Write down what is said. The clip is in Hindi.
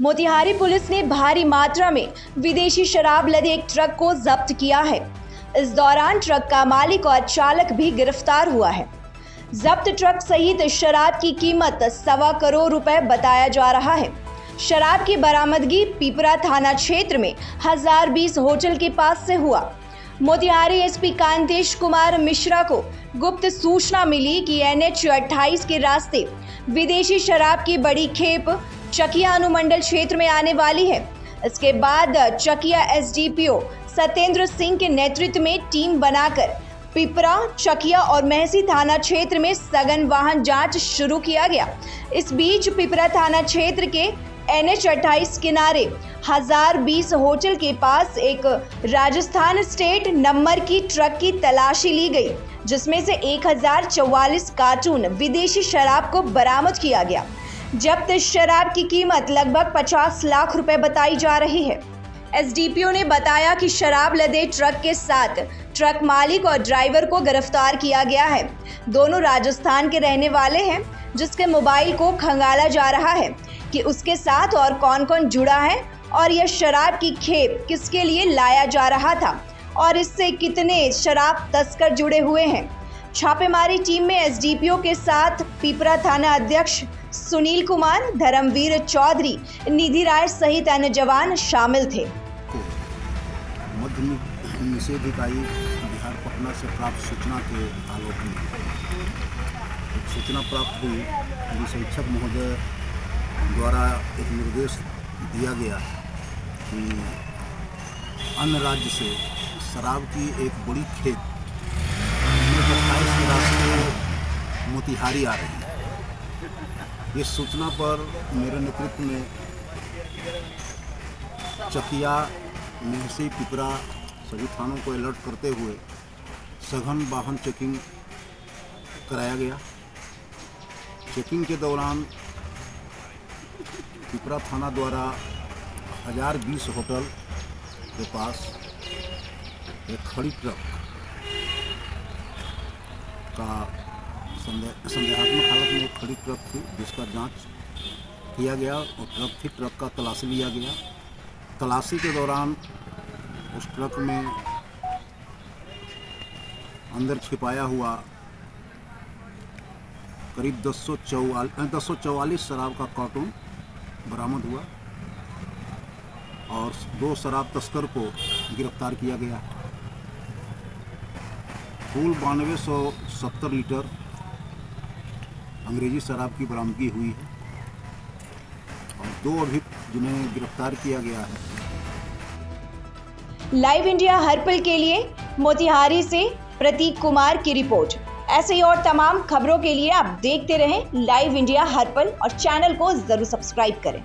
मोतिहारी पुलिस ने भारी मात्रा में विदेशी शराब लदे एक ट्रक को जब्त किया है। इस दौरान ट्रक का मालिक और चालक भी गिरफ़्तार हुआ है। जब्त ट्रक सहित शराब की कीमत सवा करोड़ रुपए बताया जा रहा है। शराब की बरामदगी पीपरा थाना क्षेत्र में हज़ार बीस होटल के पास से हुआ। मोतिहारी एसपी कांतेश कुमार मिश्रा को। गुप्त सूचना मिली कि एनएच 28 के रास्ते विदेशी शराब की बड़ी खेप चकिया अनुमंडल क्षेत्र में आने वाली है। इसके बाद चकिया एसडीपीओ सत्येंद्र सिंह के नेतृत्व में टीम बनाकर पिपरा, चकिया और महसी थाना क्षेत्र में सघन वाहन जाँच शुरू किया गया। इस बीच पिपरा थाना क्षेत्र के एन एच अट्ठाईस किनारे हज़ार बीस होटल के पास एक राजस्थान स्टेट नंबर की ट्रक की तलाशी ली गई, जिसमें से एक हज़ार चौवालीस कार्टून विदेशी शराब को बरामद किया गया। जब्त शराब की कीमत लगभग 50 लाख रुपए बताई जा रही है। एसडीपीओ ने बताया कि शराब लदे ट्रक के साथ ट्रक मालिक और ड्राइवर को गिरफ़्तार किया गया है। दोनों राजस्थान के रहने वाले हैं, जिसके मोबाइल को खंगाला जा रहा है। कि उसके साथ और कौन कौन जुड़ा है और यह शराब की खेप किसके लिए लाया जा रहा था और इससे कितने शराब तस्कर जुड़े हुए हैं। छापेमारी टीम में एसडीपीओ के साथ पिपरा थाना अध्यक्ष सुनील कुमार, धर्मवीर चौधरी, निधि राय सहित अन्य जवान शामिल थे। बिहार पटना से प्राप्त सूचना के आलोक में। सूचना प्राप्त हुई अधीक्षक महोदय द्वारा एक निर्देश दिया गया कि अन्य राज्य से शराब की एक बड़ी खेत अट्ठाईस मोतिहारी आ रही है। इस सूचना पर मेरे नेतृत्व में चकिया, मेहसी, पिपरा सभी थानों को अलर्ट करते हुए सघन वाहन चेकिंग कराया गया। चेकिंग के दौरान पिपरा थाना द्वारा हज़ार बीस होटल के पास एक खड़ी ट्रक का संदेह संदेहात्मक हालत में एक खड़ी ट्रक थी, जिसका जाँच किया गया और ट्रक थी, ट्रक का तलाशी लिया गया। तलाशी के दौरान उस ट्रक में अंदर छिपाया हुआ करीब दस सौ चौवालीस शराब का कार्टून बरामद हुआ और दो शराब तस्कर को गिरफ़्तार किया गया। कुल बानवे सौ सत्तर लीटर अंग्रेज़ी शराब की बरामदगी हुई है और दो अभी जिन्हें गिरफ़्तार किया गया है। लाइव इंडिया हर पल के लिए मोतिहारी से प्रतीक कुमार की रिपोर्ट। ऐसे ही और तमाम खबरों के लिए आप देखते रहें लाइव इंडिया हर पल और चैनल को ज़रूर सब्सक्राइब करें।